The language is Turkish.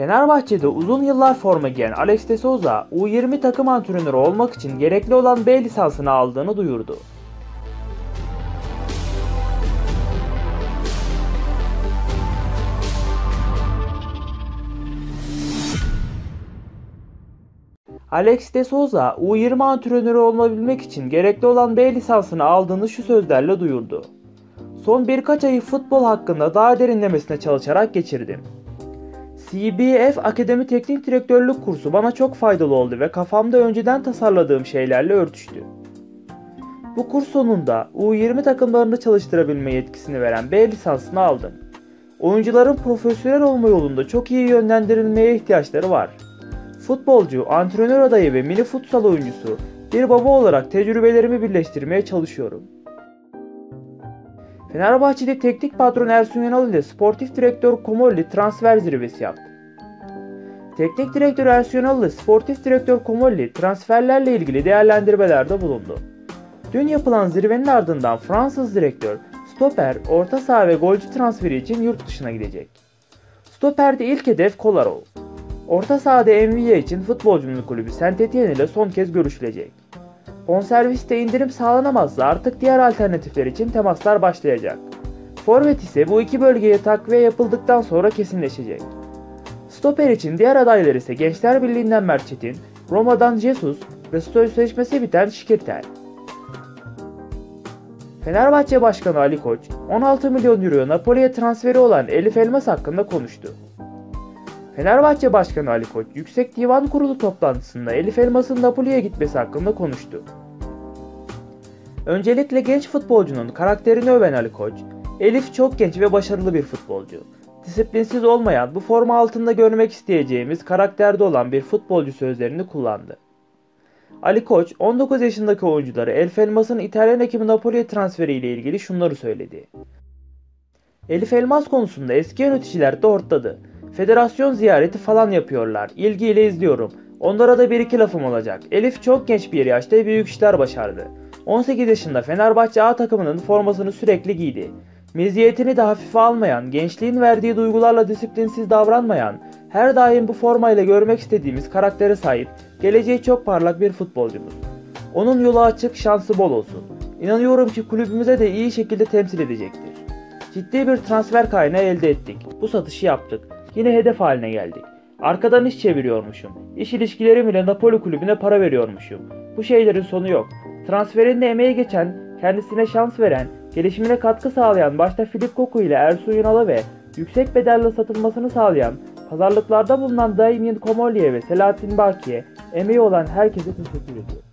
Fenerbahçe'de uzun yıllar forma giyen Alex de Souza, U20 takım antrenörü olmak için gerekli olan B lisansını aldığını duyurdu. Alex de Souza, U20 antrenörü olabilmek için gerekli olan B lisansını aldığını şu sözlerle duyurdu. Son birkaç ayı futbol hakkında daha derinlemesine çalışarak geçirdim. CBF Akademi Teknik Direktörlük kursu bana çok faydalı oldu ve kafamda önceden tasarladığım şeylerle örtüştü. Bu kurs sonunda U20 takımlarını çalıştırabilme yetkisini veren B lisansını aldım. Oyuncuların profesyonel olma yolunda çok iyi yönlendirilmeye ihtiyaçları var. Futbolcu, antrenör adayı ve mini futsal oyuncusu bir baba olarak tecrübelerimi birleştirmeye çalışıyorum. Fenerbahçe'de teknik patron Ersun Yanal ile sportif direktör Komolli transfer zirvesi yaptı. Teknik direktör Ersun Yanal ile sportif direktör Komolli transferlerle ilgili değerlendirmelerde bulundu. Dün yapılan zirvenin ardından Fransız direktör stoper, orta saha ve golcü transferi için yurt dışına gidecek. Stoperde ilk hedef Kolarov. Orta sahada Envia için futbolcunun kulübü Saint Etienne ile son kez görüşülecek. Bonserviste indirim sağlanamazsa artık diğer alternatifler için temaslar başlayacak. Forvet ise bu iki bölgeye takviye yapıldıktan sonra kesinleşecek. Stoper için diğer adaylar ise Gençler Birliği'nden Mert Çetin, Roma'dan Jesus ve sözleşmesi biten Şikirtel. Fenerbahçe Başkanı Ali Koç, 16 milyon euro Napoli'ye transferi olan Elif Elmas hakkında konuştu. Fenerbahçe Başkanı Ali Koç, Yüksek Divan Kurulu toplantısında Elif Elmas'ın Napoli'ye gitmesi hakkında konuştu. Öncelikle genç futbolcunun karakterini öven Ali Koç, Elif çok genç ve başarılı bir futbolcu. Disiplinsiz olmayan, bu forma altında görmek isteyeceğimiz karakterde olan bir futbolcu sözlerini kullandı. Ali Koç, 19 yaşındaki oyuncuları Elif Elmas'ın İtalyan ekibi Napoli'ye transferi ile ilgili şunları söyledi. Elif Elmas konusunda eski yöneticiler de ortadı. Federasyon ziyareti falan yapıyorlar. İlgiyle izliyorum. Onlara da bir iki lafım olacak. Elif çok genç bir yaşta büyük işler başardı. 18 yaşında Fenerbahçe A takımının formasını sürekli giydi. Meziyetini de hafife almayan, gençliğin verdiği duygularla disiplinsiz davranmayan, her daim bu formayla görmek istediğimiz karaktere sahip, geleceği çok parlak bir futbolcumuz. Onun yolu açık, şansı bol olsun. İnanıyorum ki kulübümüze de iyi şekilde temsil edecektir. Ciddi bir transfer kaynağı elde ettik. Bu satışı yaptık. Yine hedef haline geldik. Arkadan iş çeviriyormuşum. İş ilişkilerim ile Napoli kulübüne para veriyormuşum. Bu şeylerin sonu yok. Transferinde emeği geçen, kendisine şans veren, gelişimine katkı sağlayan başta Filip Koku ile Ersun Yanal'a ve yüksek bedelle satılmasını sağlayan, pazarlıklarda bulunan Damien Komolli'ye ve Selahattin Baki'ye emeği olan herkese teşekkür ediyorum.